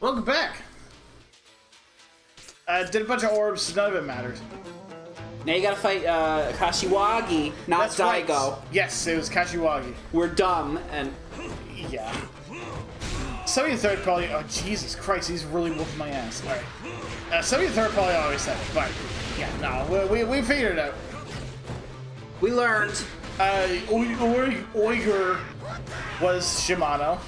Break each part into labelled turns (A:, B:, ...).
A: Welcome back. Uh, did a bunch of orbs. None of it matters.
B: Now you gotta fight uh, Kashiwagi, not
A: right.
B: Daigo.
A: Yes, it was Kashiwagi.
B: We're dumb, and
A: Yeah. Somebody in third probably. Oh Jesus Christ, he's really whooping my ass. All right. Uh, somebody third probably always said it, but yeah, no, we, we, we figured it out.
B: we learned.
A: Uh, Oi- Oi- Uyghur was Shimano,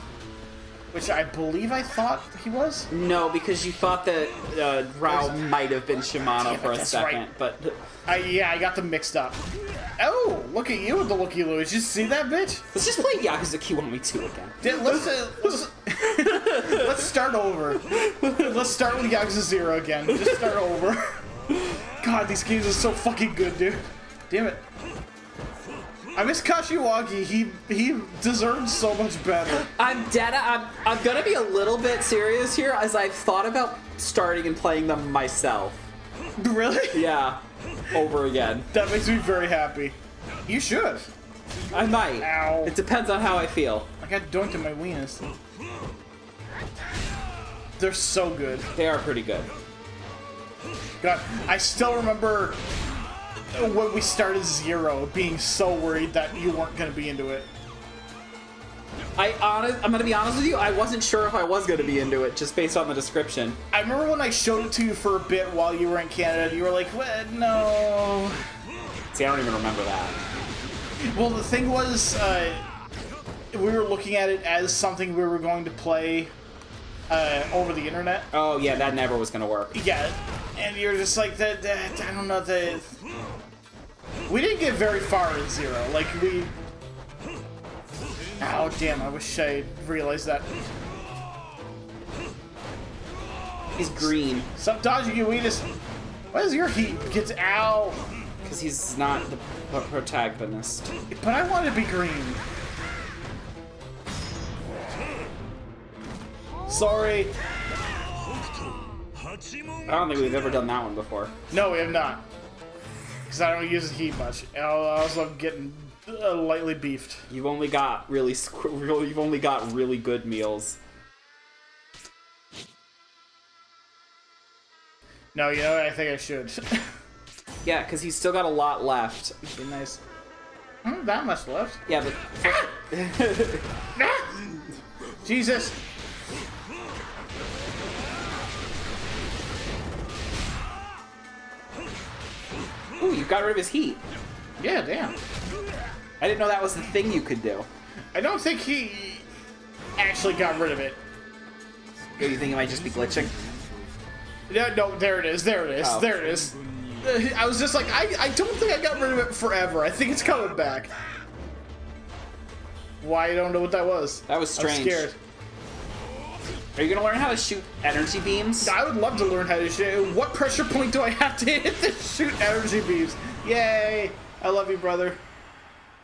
A: which I believe I thought he was.
B: No, because you thought that uh,
A: Raoh
B: might have been Shimano
A: it,
B: for a second,
A: right.
B: but
A: I, yeah, I got them mixed up. Oh, look at you with the looky loo. Did you see that bitch?
B: let's just play Yakuza Kiwami 2 again.
A: Did- let's, uh, let's, let's start over. Let's start with Yakuza Zero again. Just start over. God, these games are so fucking good, dude. Damn it. I miss Kashiwagi. He he deserves so much better.
B: I'm dead. I'm, I'm gonna be a little bit serious here as I've thought about starting and playing them myself.
A: Really?
B: Yeah, over again.
A: That makes me very happy. You should.
B: I might.
A: Ow.
B: It depends on how I feel.
A: I got doinked in my weenus. They're so good.
B: They are pretty good.
A: God, I still remember when we started Zero being so worried that you weren't going to be into it.
B: I honest, I'm gonna be honest with you. I wasn't sure if I was gonna be into it just based on the description.
A: I remember when I showed it to you for a bit while you were in Canada, you were like, what? No.
B: See, I don't even remember that.
A: Well, the thing was, uh, we were looking at it as something we were going to play uh, over the internet.
B: Oh yeah, that never was gonna work.
A: Yeah, and you're just like that. that I don't know that. We didn't get very far in zero. Like we. Oh damn! I wish I realized that.
B: He's green
A: Stop dodging you, Wheatus. Why does your heat gets ow?
B: because he's not the protagonist.
A: But I want to be green. Sorry.
B: I don't think we've ever done that one before.
A: No, we have not. Because I don't use the heat much. I also am getting uh, lightly beefed.
B: You've only got really, really, you've only got really good meals.
A: No, you know what? I think I should.
B: Yeah, because he's still got a lot left.
A: be nice. Not that much left.
B: Yeah, but
A: Jesus.
B: Ooh, you got rid of his heat.
A: Yeah, damn.
B: I didn't know that was the thing you could do.
A: I don't think he actually got rid of it.
B: Do you think it might just be glitching?
A: No, no, there it is. There it is.
B: Oh.
A: There it is. Uh, I was just like, I, I don't think I got rid of it forever. I think it's coming back. Why I don't know what that was.
B: That was strange.
A: I'm scared.
B: Are you gonna learn how to shoot energy beams?
A: I would love to learn how to shoot. What pressure point do I have to hit to shoot energy beams? Yay! I love you, brother.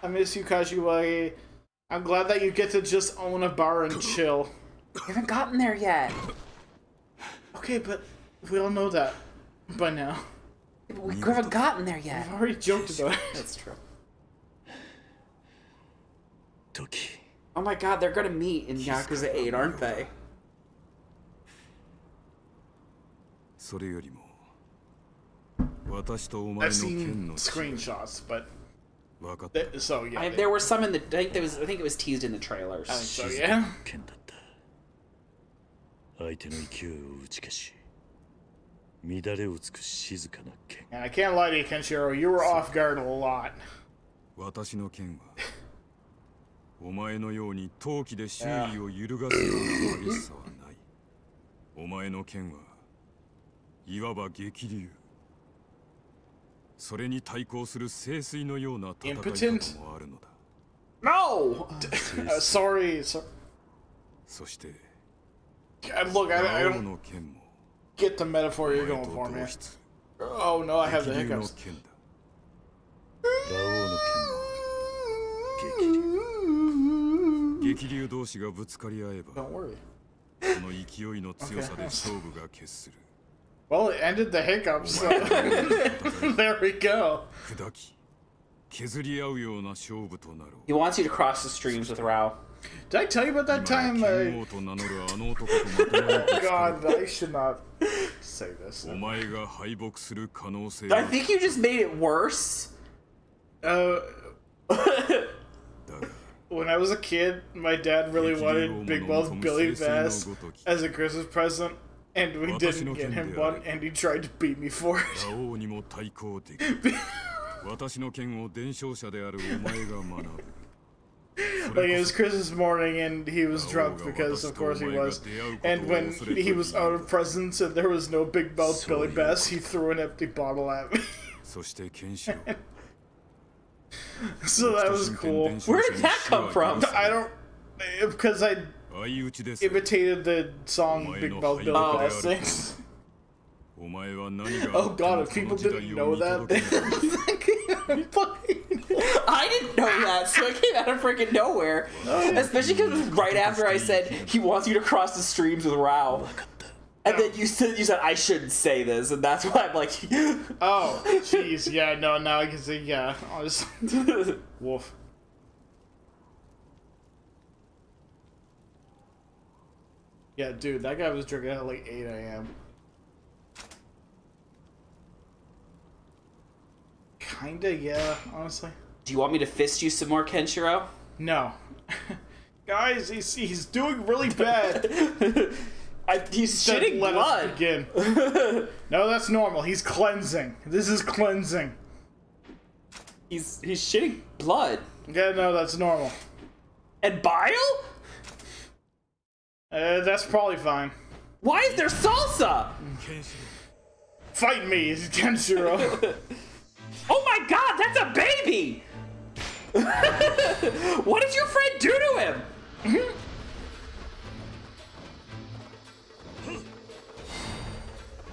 A: I miss you, Kashiwagi. I'm glad that you get to just own a bar and chill.
B: You haven't gotten there yet.
A: Okay, but we all know that by now.
B: We haven't gotten there yet.
A: I've already joked about it.
B: That's true.
C: 時
B: Oh my god, they're gonna meet in Yakuza 8, aren't they?
C: それよりも私とお前の剣の
A: screenshots, but
C: 分かった
A: th- so yeah.
B: I, there were some in the. I think there was. I think it was teased in the trailers.
A: I think so yeah.
C: 剣だった相手の勢いを打ち消し乱れをつく静かな剣
A: And I can't lie to you, Kenshiro. You were off guard a lot.
C: 私の剣はお前のように陶器で周囲を揺るがすような激しさはないお前の剣はいわば激流それに対抗する聖水のような戦い?方もあるのだ
B: No.
A: Uh, sorry. So-
C: そして
A: look, I, I
C: 青
A: don't
C: の剣も
A: get the metaphor
C: お
A: you're
C: 前
A: going
C: と
A: for,
C: 同
A: man.
C: 質
A: Oh no, I have the
C: 激流の
A: hiccups.
C: 剣だラオウの剣も激流激流同士がぶつかり合えば
A: Don't worry.
C: その勢いの強さで勝負が決する
A: Well, it ended the hiccups, so there we go.
B: He wants you to cross the streams with Raoh.
A: Did I tell you about that time?
C: I...
A: God, I should not say this.
B: I think you just made it worse.
A: Uh, when I was a kid, my dad really wanted Big Ball's Billy Bass as a Christmas present. and we didn't get him one, and he tried to beat me for it.
C: 魔王にも対抗できる私の剣を伝承者であるお前が学ぶ
A: Like it was Christmas morning, and he was drunk because, of course, he was. And when he was out of presents and there was no Big Mouth Billy Bass, he threw an empty bottle at me.
C: そしてケンシロウ
A: so that was cool.
B: Where did that come from?
A: I don't because I
C: 相打ちです
A: imitated the song Big Mouth Billy uh, sings. oh god, if people didn't know that,
B: I didn't know that, so it came out of freaking nowhere. Especially because right after I said he wants you to cross the streams with Raoh. And then you said you said I shouldn't say this, and that's why I'm like,
A: oh, jeez, yeah, no, now I can see, yeah, just wolf. Yeah, dude, that guy was drinking at like 8 a.m. Kinda, yeah, honestly.
B: Do you want me to fist you some more, Kenshiro?
A: No. Guys, he's, he's doing really bad.
B: I, he's shitting
A: let us
B: blood.
A: begin. no, that's normal. He's cleansing. This is cleansing.
B: He's he's shitting blood
A: Yeah, no, that's normal.
B: and bile.
A: Uh, that's probably fine.
B: Why is there salsa?
A: Fight me, Kenshiro.
B: oh my god, that's a baby! what did your friend do to him?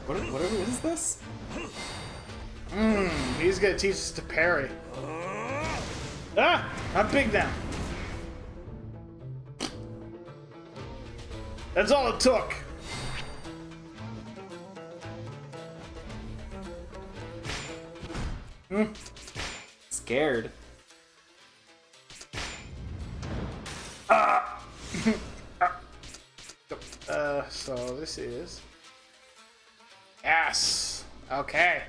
B: what, what is this?
A: Mmm, he's gonna teach us to parry. Ah! I'm big now. That's all it took.
B: Scared. Ah!
A: Uh, so this is ass. Okay.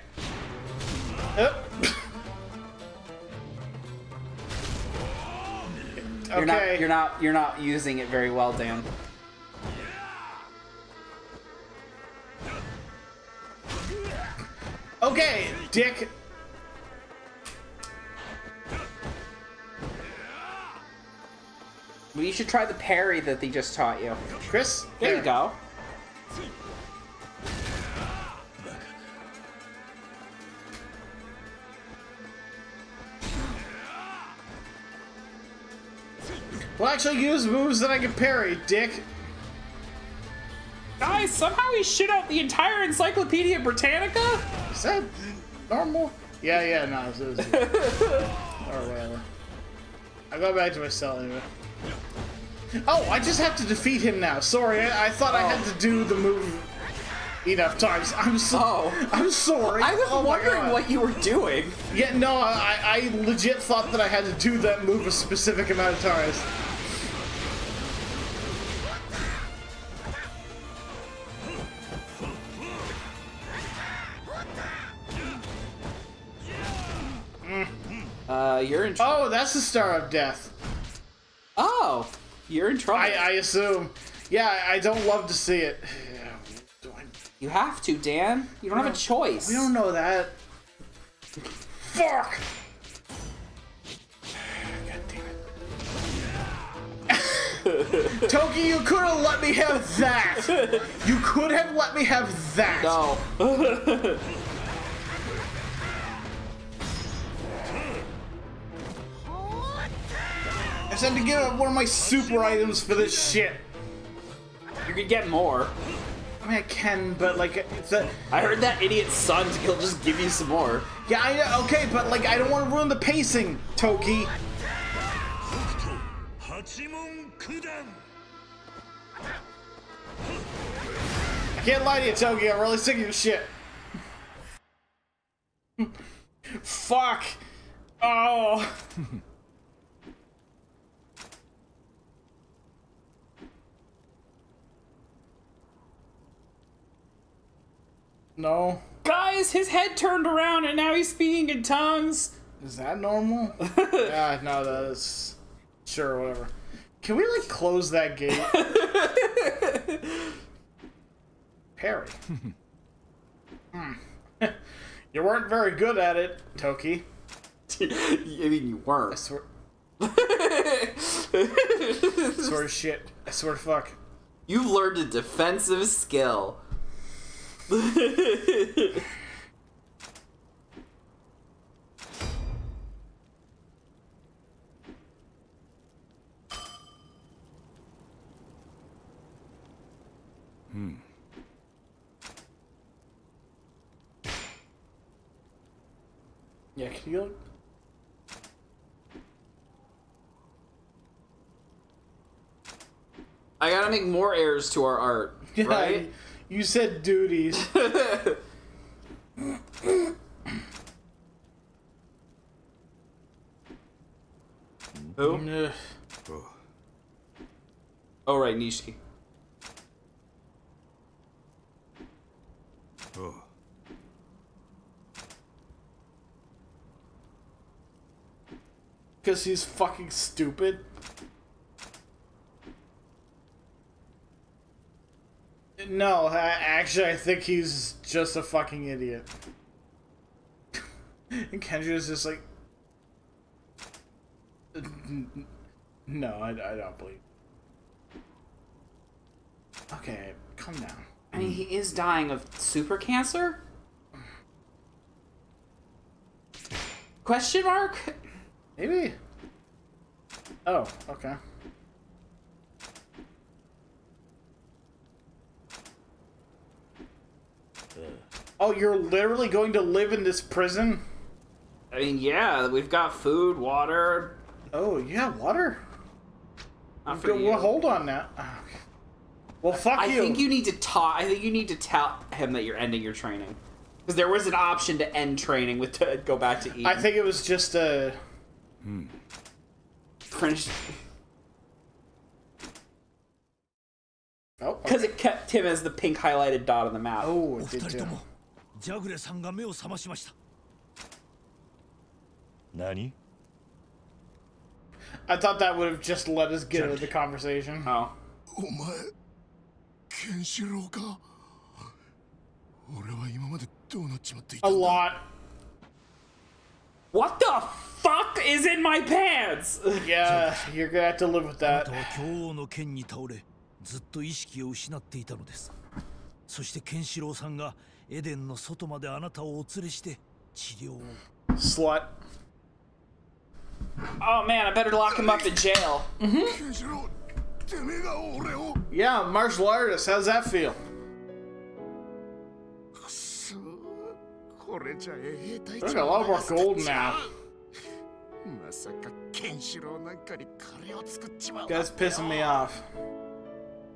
A: Yep.
B: You're
A: okay.
B: not you're not you're not using it very well, Dan.
A: Okay, Dick.
B: Well, you should try the parry that they just taught you.
A: Chris.
B: There you go.
A: Well, actually, use moves that I can parry, Dick.
B: Guys, somehow he shit out the entire Encyclopedia Britannica?
A: Is that normal? Yeah, yeah, no, it's, it's, or whatever. I go back to my cell anyway. Oh, I just have to defeat him now. Sorry, I, I thought I had to do the move enough times. I'm so,
B: Oh.
A: I'm sorry.
B: I was
A: Oh
B: wondering what you were doing.
A: Yeah, no, I, I legit thought that I had to do that move a specific amount of times.
B: Trouble.
A: Oh, that's the Star of Death.
B: Oh, you're in trouble.
A: I, I assume. Yeah, I don't love to see it.
B: You have to, Dan. You don't have a choice.
A: We don't know that. Fuck! God damn it. Toki, you could have let me have that! You could have let me have that!
B: No.
A: just had to give up one of my super items for this shit.
B: You could get more.
A: I mean, I can, but like, it's a...
B: I heard that idiot son he'll just give you some more.
A: Yeah, I okay, but like, I don't want to ruin the pacing, Toki. I can't lie to you, Toki. I'm really sick of your shit. Fuck. Oh. No.
B: Guys, his head turned around and now he's speaking in tongues.
A: Is that normal? yeah, no, that's sure, whatever. Can we like close that gate? Perry. Hmm. you weren't very good at it, Toki.
B: I mean, you weren't.
A: swear. I swear to shit. I swear to fuck.
B: You've learned a defensive skill. Hmm.
A: Yeah, can you look?
B: I gotta make more errors to our art, right?
A: You said duties.
B: Who?
C: Oh,
B: Oh, right, Nishi.
C: oh.
A: Because he's fucking stupid. No, I, actually, I think he's just a fucking idiot. and Kendra's just like. No, I, I don't believe. Okay, calm down.
B: I mean, he is dying of super cancer? Question mark?
A: Maybe. Oh, okay. Oh, you're literally going to live in this prison?
B: I mean, yeah, we've got food, water.
A: Oh, yeah, water?
B: Not for
A: Well, hold on now. Ah, well, fuck
B: I
A: you.
B: I think you need to talk. I think you need to tell him that you're ending your training. Because there was an option to end training with to go back to eat.
A: I think it was just a.
B: Hmm. French.
A: Oh.
B: Because okay. it kept him as the pink highlighted dot on the map.
A: Oh, it did too.
D: ジャグレさんが目を覚ましました何
A: I thought that would have just let us get into the conversation.
B: Oh.
D: お前ケンシロウか俺は今までどうなっちまっていた
A: A
D: んだ
A: lot.
B: What the fuck is in my pants?
A: Yeah, you're gonna have to live with
D: あな
A: that.
D: たは京王の剣に倒れずっと意識を失っていたのですそしてケンシロウさんがエデンの外まであなたをお連れして治療を
A: Slut.
B: oh man, I better lock him up in jail.
D: ケンシロウてめえが俺を
A: Yeah, martial artist. How's that feel?
D: くそこれじゃええ隊
A: Look, a lot more gold now.
D: まさかケンシロウなんかに金を作っちまう
A: Guy's pissing me off.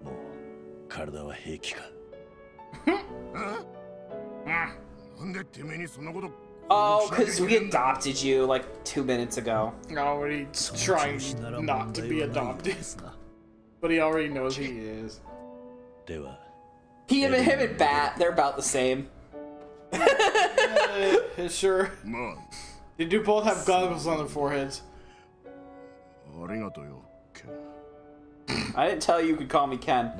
D: もう体は平気か
B: Oh, because we adopted you like two minutes ago.
A: Already trying not to be adopted. but he already knows he is.
B: He and him and Bat, they're about the same.
A: uh, sure. They do both have goggles on their foreheads.
B: I didn't tell you you could call me Ken.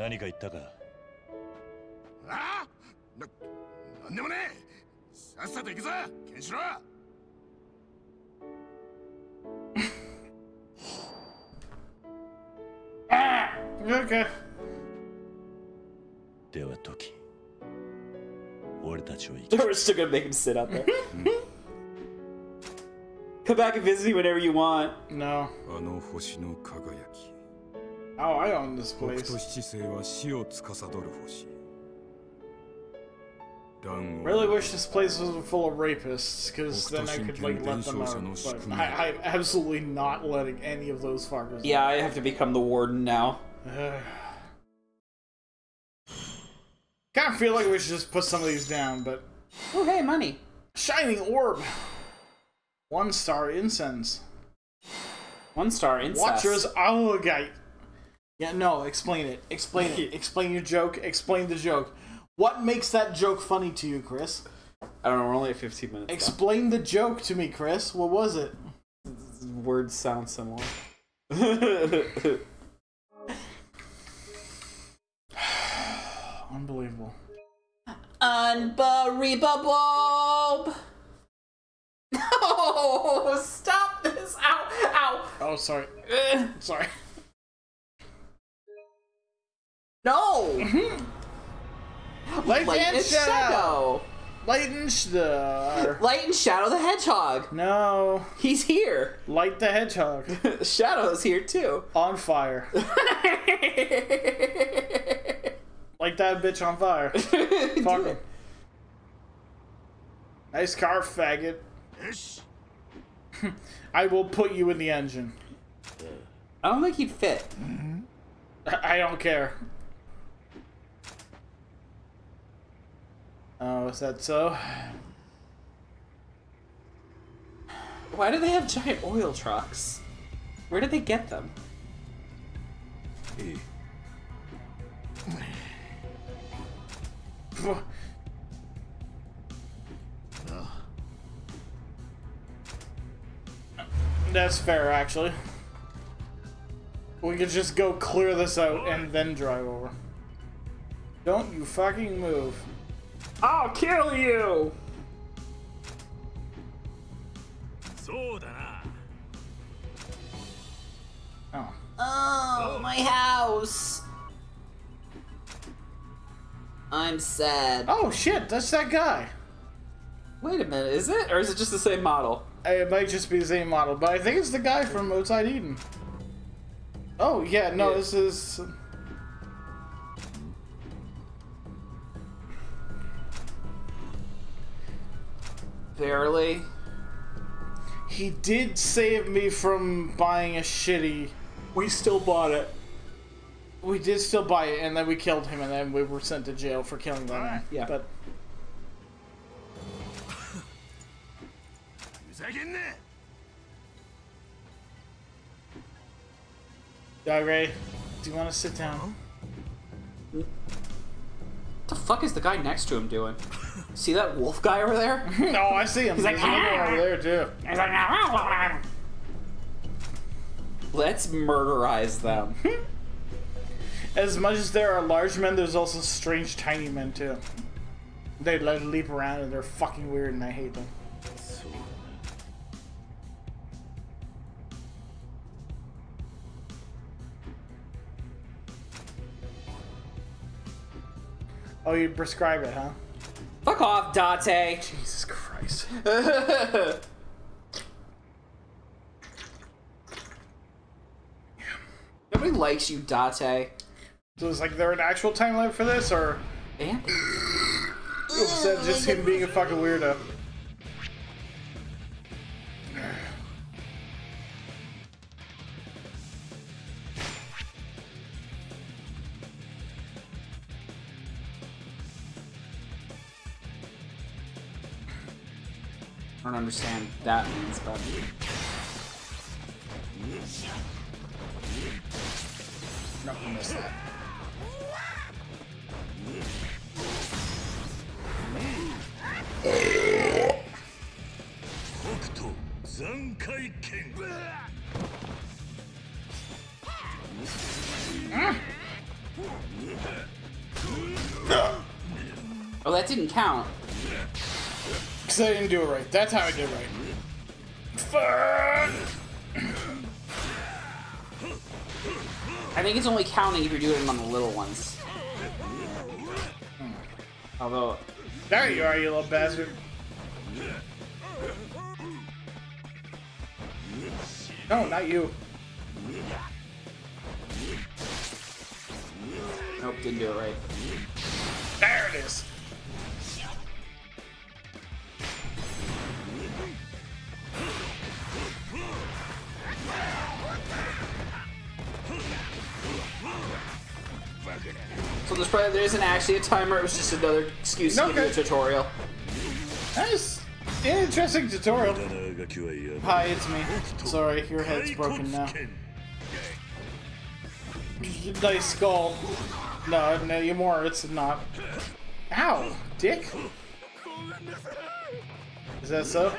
D: ななんでもねえさっさと行くぞケンシロウ
A: Okay.
D: では時俺たちを生き
B: We're still gonna make him sit out there. Come back and visit me whenever you want.
A: No.
C: あの星の輝き
A: Oh, I own this
C: 北
A: place.
C: 斗七星は死を司る星
A: Really wish this place wasn't full of rapists, because then I could like let them out. But I, I'm absolutely not letting any of those fuckers.
B: Yeah, I have to become the warden now.
A: Kind of feel like we should just put some of these down, but
B: Oh, hey, money.
A: shining orb, one star incense,
B: One star incense.
A: Watcher's Alligite. Yeah, no, explain it. Explain it. Explain your joke. Explain the joke. What makes that joke funny to you, Chris?
B: I don't know. We're only at 15 minutes.
A: Explain the joke to me, Chris. What was it?
B: Words sound similar.
A: Unbelievable.
B: Unbelievable. No! Stop this! Ow! Ow!
A: Oh, sorry. Sorry.
B: No! Mm-hmm.
A: Light,
B: Light
A: and
B: and
A: shadow.
B: Shadow.
A: Light and shadow.
B: Light and Shadow the Hedgehog.
A: No.
B: He's here.
A: Light the hedgehog.
B: Shadow's here too.
A: on fire. like that bitch on fire. Fuck him. Nice car, faggot.
D: よし
A: I will put you in the engine.
B: I don't think he'd fit.
A: I I don't care. Uh, oh, is that so?
B: Why do they have giant oil trucks? Where did they get them?
A: That's fair, actually. We could just go clear this out and then drive over. Don't you fucking move.
B: I'll kill you!
A: Oh.
B: Oh, my house! I'm sad.
A: Oh shit, that's that guy.
B: Wait a minute, is it? Or is it just the same model?
A: Uh, it might just be the same model, but I think it's the guy from Outside Eden. Oh, yeah, no,
B: yeah.
A: this is...
B: Barely.
A: He did save me from buying a shitty.
B: We still bought it.
A: We did still buy it, and then we killed him, and then we were sent to jail for killing them. Right.
B: Yeah.
A: But. Dog Ray, do you want to sit down?
B: What the fuck is the guy next to him doing? See that wolf guy over there?
A: no, oh, I see him. He's
B: like,
A: ah! over there too. He's like, ah!
B: let's murderize them.
A: as much as there are large men, there's also strange tiny men too. They like leap around and they're fucking weird, and I hate them. Oh, you prescribe it, huh?
B: Fuck off, Date.
A: Jesus Christ.
B: Nobody likes you, Date.
A: So it's like there an actual time limit for this, or
B: And
A: is that just him being a fucking weirdo?
B: understand what that means, but...
A: That.
B: Oh, that didn't count.
A: Because I didn't do it right. That's how I did it right. Fuck!
B: I think it's only counting if you're doing it on the little ones. Although,
A: There you are, you little bastard. No, not you.
B: nope, didn't do it right.
A: There it is.
B: So there's probably there isn't actually a timer. It was just another excuse to okay. give you a tutorial.
A: Nice, interesting tutorial. Hi, it's me. Sorry, your head's broken now. Nice skull. No, no, you're more. It's not. Ow, dick. Is that so?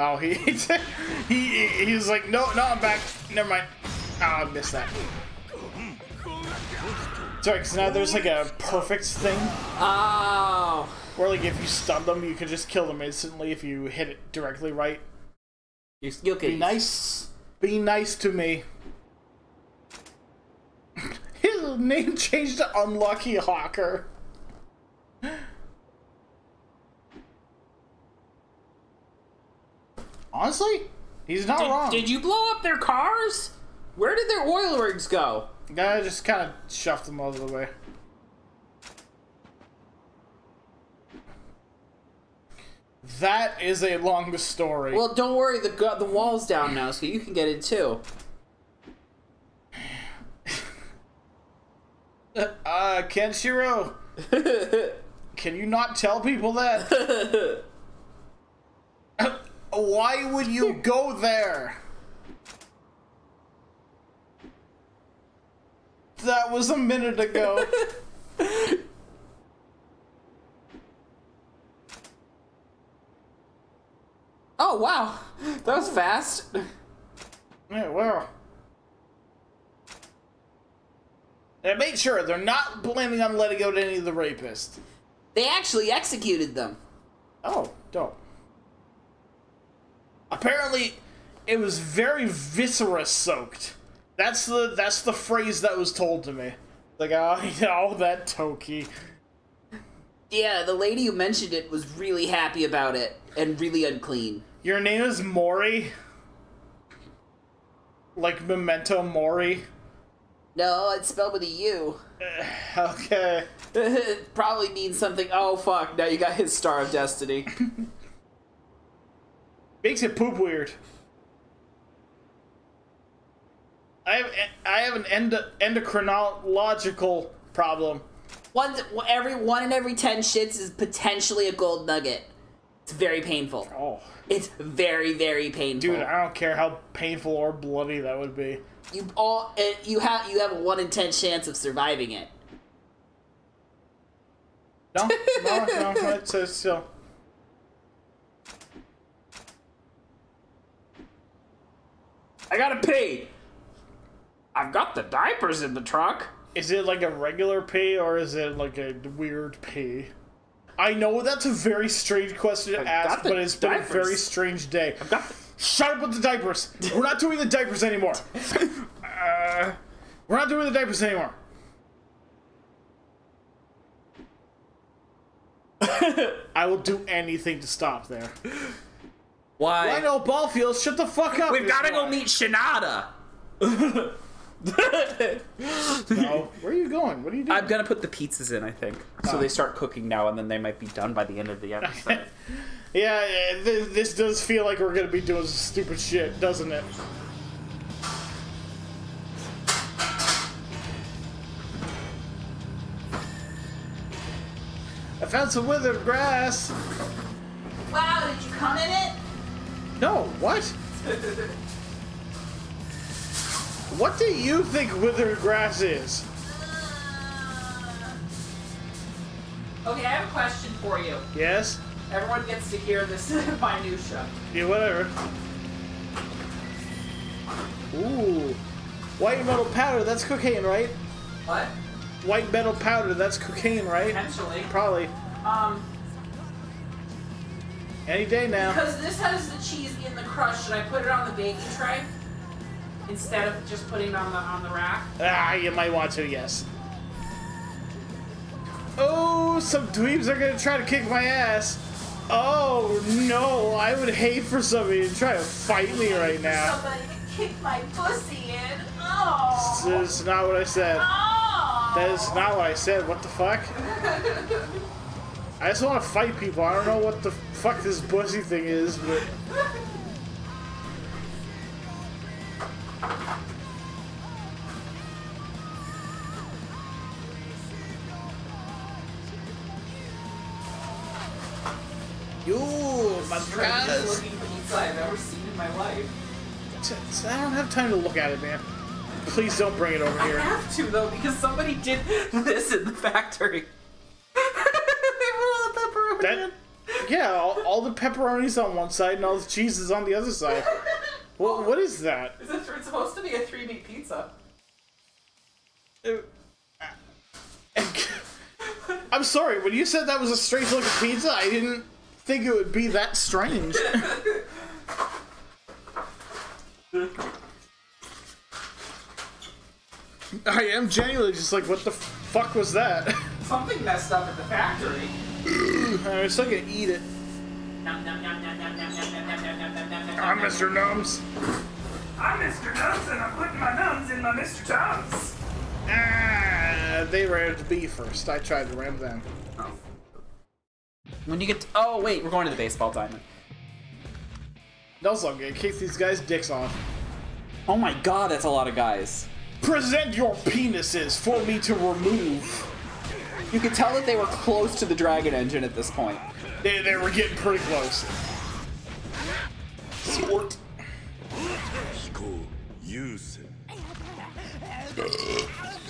A: Oh, he he he's like, no, no, I'm back. Never mind. Oh, I missed that. Sorry, because now there's like a perfect thing
B: Oh.
A: where like if you stun them, you can just kill them instantly if you hit it directly right.
B: Your skill
A: Be nice. Be nice to me. His name changed to Unlucky Hawker. Honestly, he's not wrong.
B: Did, did you blow up their cars? Where did their oil rigs go?
A: Guy just kind of shoved them out of the way. That is a long story.
B: Well, don't worry. The the wall's down now, so you can get in too.
A: Uh, Kenshiro, can you not tell people that? Why would you go there? That was a minute ago.
B: Oh wow, that was fast.
A: yeah, well. And make sure they're not planning on letting out any of the rapists.
B: They actually executed them.
A: Oh, dope. Apparently, it was very viscera soaked. That's the that's the phrase that was told to me. Like, oh, oh that Toki.
B: Yeah, the lady who mentioned it was really happy about it and really unclean.
A: Your name is Mori. Like Memento Mori.
B: No, it's spelled with a U.
A: Okay.
B: it probably means something. Oh fuck! Now you got his star of destiny.
A: Makes it poop weird. I have I have an endo, endocrinological problem.
B: one every one in every ten shits is potentially a gold nugget. It's very painful.
A: Oh,
B: It's very very painful.
A: dude, I don't care how painful or bloody that would be.
B: you all eh, you have you have a one in ten chance of surviving it.
A: No, no, no, no it's still.
B: I gotta pee. I've got the diapers in the trunk.
A: Is it like a regular pee or is it like a weird pee? I know that's a very strange question to
B: got
A: ask, but it's been a very strange day.
B: I've got the,
A: Shut up with the diapers. We're not doing the diapers anymore. uh, we're not doing the diapers anymore. I will do anything to stop there.
B: why?
A: I know ball fields. Shut the fuck up.
B: We've gotta go meet Shinada.
A: No, where are you going? What are you doing?
B: I'm gonna put the pizzas in, I think. So they start cooking now, and then they might be done by the end of the episode.
A: Yeah, yeah this does feel like we're gonna be doing some stupid shit, doesn't it? I found some withered grass.
B: wow, did you come in it?
A: No, what? What do you think withered grass is?
B: Okay, I have a question for you.
A: Yes?
B: Everyone gets to hear this minutia.
A: Yeah, whatever. Ooh. White metal powder, that's cocaine, right?
B: What?
A: White metal powder, that's cocaine, right?
B: Potentially.
A: Probably.
B: Um,
A: Any day now.
B: because this has the cheese in the crust, should I put it on the baking tray instead of just putting it on the on the rack?
A: Ah, you might want to, yes. Oh, some dweebs are gonna try to kick my ass. Oh no, I would hate for somebody to try to fight me right now.
B: Somebody to kick my pussy in. Oh.
A: is not what I said.
B: Oh.
A: That is not what I said. What the fuck? I just want to fight people. I don't know what the fuck this pussy thing is, but you, my brothers.
B: looking pizza I've ever seen in my life.
A: I don't have time to look at it, man. Please don't bring it over here.
B: I have to though because somebody did this in the factory. it
A: That, yeah, all, all the pepperonis on one side and all the cheese is on the other side. What, what is that?
B: Is it, it's supposed to be a three meat pizza.
A: Uh, uh, I'm sorry, when you said that was a strange looking pizza, I didn't think it would be that strange. I am genuinely just like, what the fuck was that?
B: Something messed up at the factory.
A: I'm still gonna eat it. I'm Mr. Nums.
E: I'm Mr. Nums, and I'm putting my nums in my Mr. Tums.
A: Ah, they to be first. I tried to ram them.
B: When you get to, oh wait, we're going to the baseball diamond.
A: Also, it Case these guys' dicks off.
B: Oh my god, that's a lot of guys.
A: Present your penises for me to remove.
B: You could tell that they were close to the dragon engine at this point.
A: They, they were getting pretty close. Sport.
C: Use.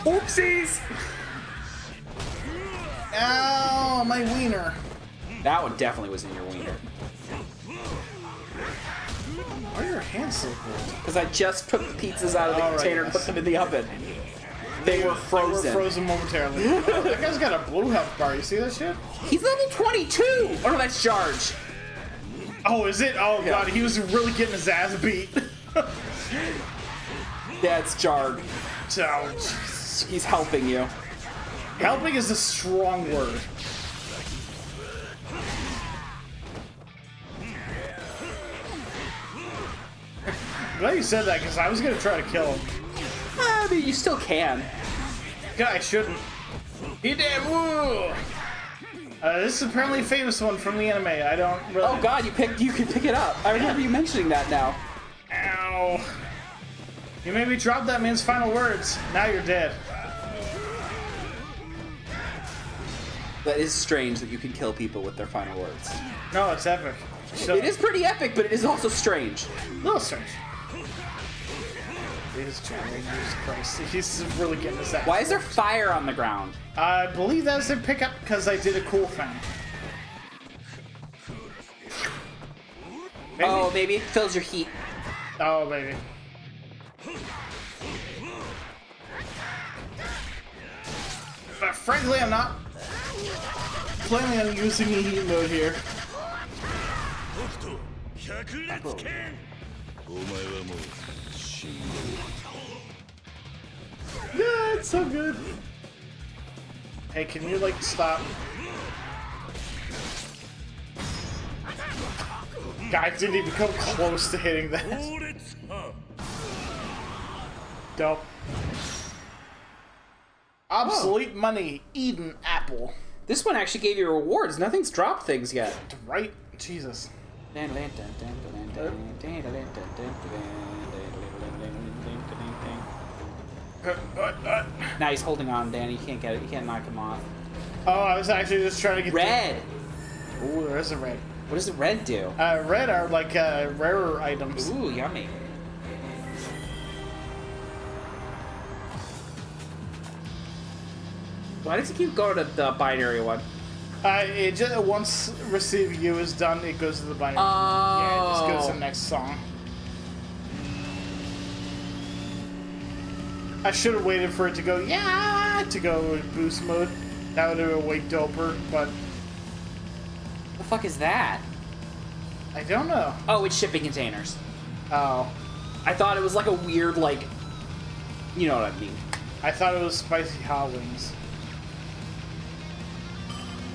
B: Oopsies!
A: Ow, my wiener.
B: That one definitely was in your wiener.
A: Why are your hands so cold?
B: Because I just took the pizzas out of the
A: All right,
B: container and
A: yes.
B: put them in the oven. They were
A: They were
B: frozen.
A: frozen momentarily. Oh, that guy's got a blue health bar. You see that shit?
B: He's level 22! Oh no, that's Jagre.
A: Oh, is it? Oh
B: Yeah.
A: god, he was really getting his ass beat.
B: That's Jagre.
A: so,
B: He's helping you.
A: helping is a strong word. Glad you said that because I was gonna try to kill him.
B: I mean, you still can.
A: God, I shouldn't. He did. Woo! Uh, this is apparently a famous one from the anime. I don't really.
B: Oh god, you picked. You can pick it up. I remember you mentioning that now.
A: Ow! You made me drop that man's final words. Now you're dead.
B: That is strange that you can kill people with their final words.
A: No, it's epic. Shut
B: It is pretty epic, but it is also strange.
A: a little strange. It is charming. Jesus Christ. He's really getting his ass.
B: Why is there fire on the ground?
A: I believe that's their pickup because I did a cool thing. Maybe?
B: Oh, maybe it fills your heat.
A: Oh, baby. But frankly, I'm not planning on using the heat mode here.
C: 北 machine.
A: Yeah, it's so good. Hey, can you, like, stop? Guy didn't even come close to hitting that. Dope. Obsolete money, Eden Apple.
B: This one actually gave you rewards. Nothing's dropped things yet.
A: Right? Jesus.
B: Now he's holding on, Dan. You can't get it. You can't knock him off.
A: Oh, I was actually just trying to get
B: Red.
A: The... Ooh, there is a red.
B: What does the red do?
A: Uh, red are like uh, rarer items.
B: Ooh, yummy. Why does it keep going to the binary one?
A: Uh, it just once receive you is done, it goes to the binary. Oh. Yeah, it just goes to the next song. I should have waited for it to go yeah to go in boost mode. That would have been way doper, but What
B: the fuck is that?
A: I don't know.
B: Oh, it's shipping containers.
A: Oh,
B: I thought it was like a weird, like, you know what I mean.
A: I thought it was spicy hot wings.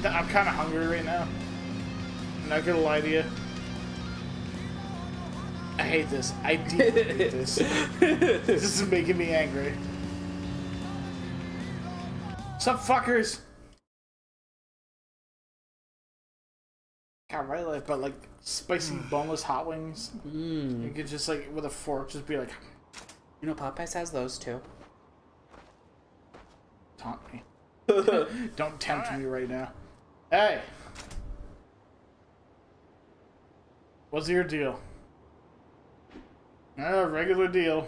A: I'm kind of hungry right now. I'm not gonna lie to you. I hate this. I deeply hate this. this is making me angry. What's up, fuckers? God, right? Like, but like spicy boneless hot wings. Mm. You could just like with a fork, just be like,
B: You know, Popeyes has those too.
A: taunt me. Don't tempt me right now. Hey, what's your deal? Ah, regular deal.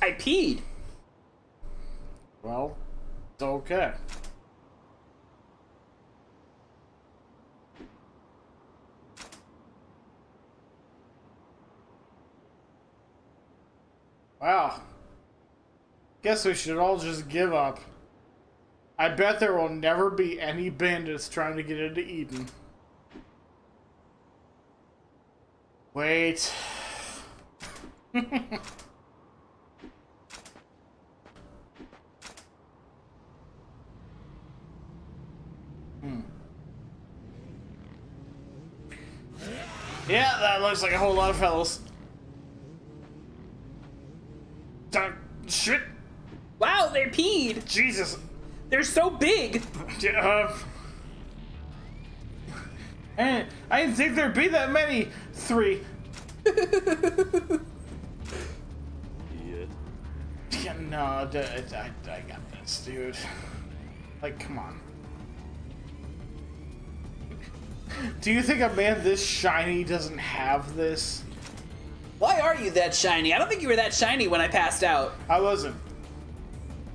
B: I peed.
A: Well, it's okay. Wow. Guess we should all just give up. I bet there will never be any bandits trying to get into Eden. Wait. Hmm. Yeah, that looks like a whole lot of fellas. Dun- shit,
B: Wow, they peed.
A: Jesus.
B: They're so big.
A: Uh, and I didn't think there'd be that many. Three. Yeah, yeah. no, d- I, I got this, dude. Like, come on. Do you think a man this shiny doesn't have this?
B: Why are you that shiny? I don't think you were that shiny when I passed out.
A: I wasn't.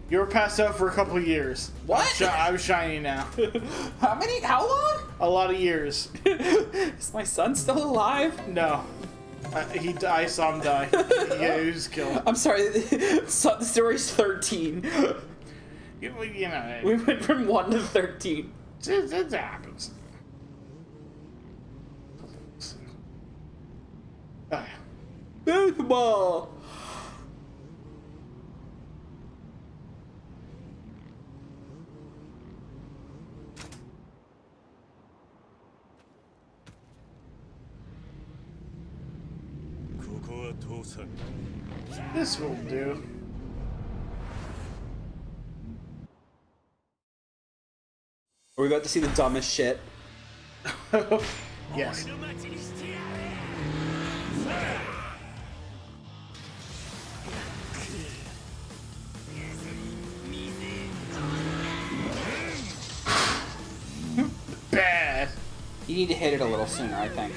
A: You were passed out for a couple of years.
B: What?
A: I'm, shi- I'm shiny now.
B: How many? How long?
A: A lot of years.
B: Is my son still alive?
A: No. Uh, he I saw him die. yeah, he was killed.
B: I'm sorry. so, the story's 13.
A: You, you know,
B: We went from 1 to 13.
A: it, it happens.
B: Baseball.
A: This will do.
B: Are we about to see the dumbest shit?
A: Yes. Bad.
B: You need to hit it a little sooner, I think.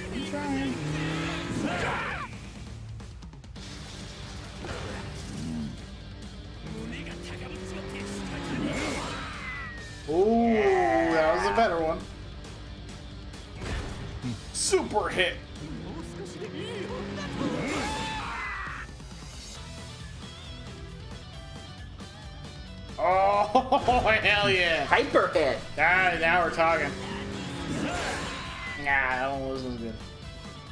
A: Ooh, that was a better one. Super hit. Oh, hell yeah.
B: Hyper hit.
A: Ah, now we're talking. Nah, that one wasn't as good.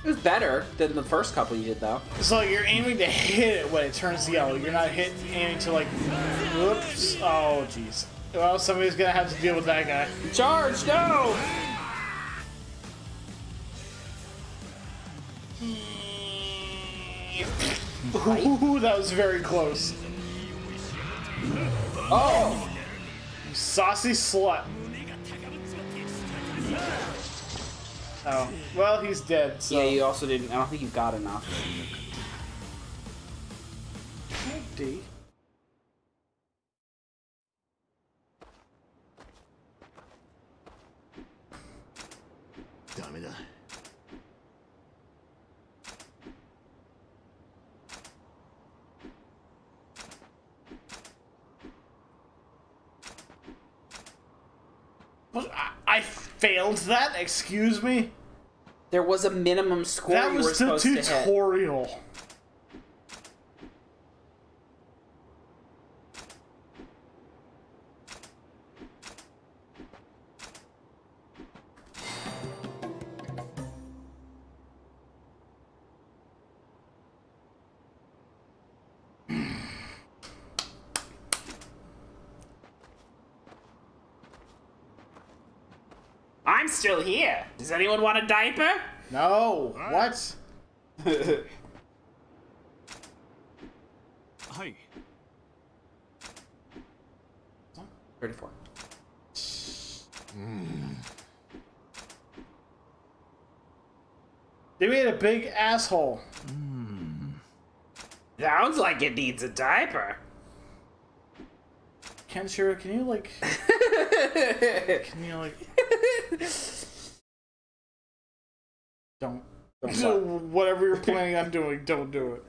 B: It was better than the first couple you did, though.
A: So you're aiming to hit it when it turns yellow. You're not hitting aiming to like, whoops. Oh, jeez. Well, somebody's gonna have to deal with that guy.
B: Charge, no!
A: Ooh, that was very close.
B: Oh!
A: You saucy slut. Oh, well, he's dead. So.
B: Yeah, you also didn't. I don't think you got enough.
A: D. What? I, I failed that? Excuse me?
B: There was a minimum score
A: That
B: you were
A: was the
B: supposed to hit.
A: tutorial.
B: Anyone want a diaper?
A: No. What?
C: はい。
B: 34.
A: They made a big asshole. Mm.
B: Sounds like it needs a diaper.
A: Kenshiro, can you like can you like don't
B: Don't
A: Whatever you're planning on doing, don't do it.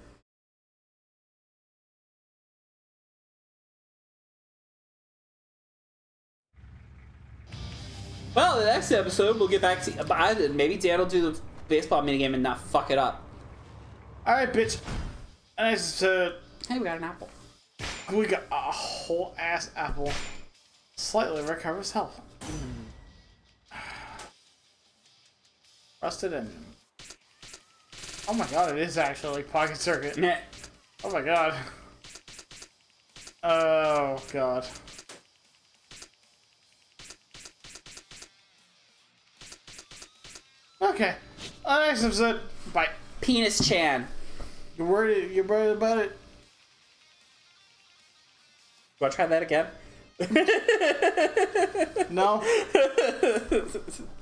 B: Well, the next episode we'll get back to. Maybe Dan will do the baseball minigame and not fuck it up.
A: All right, bitch. And I said,
B: "Hey, we got an apple.
A: We got a whole ass apple. Slightly recovers health. Mm. Rusted engine. Oh my god, it is actually like pocket circuit.
B: Meh.
A: Oh my god. Oh god. Okay. The next episode, bye.
B: Penis Chan.
A: You're worried. You're worried about it.
B: Do I try that again?
A: No.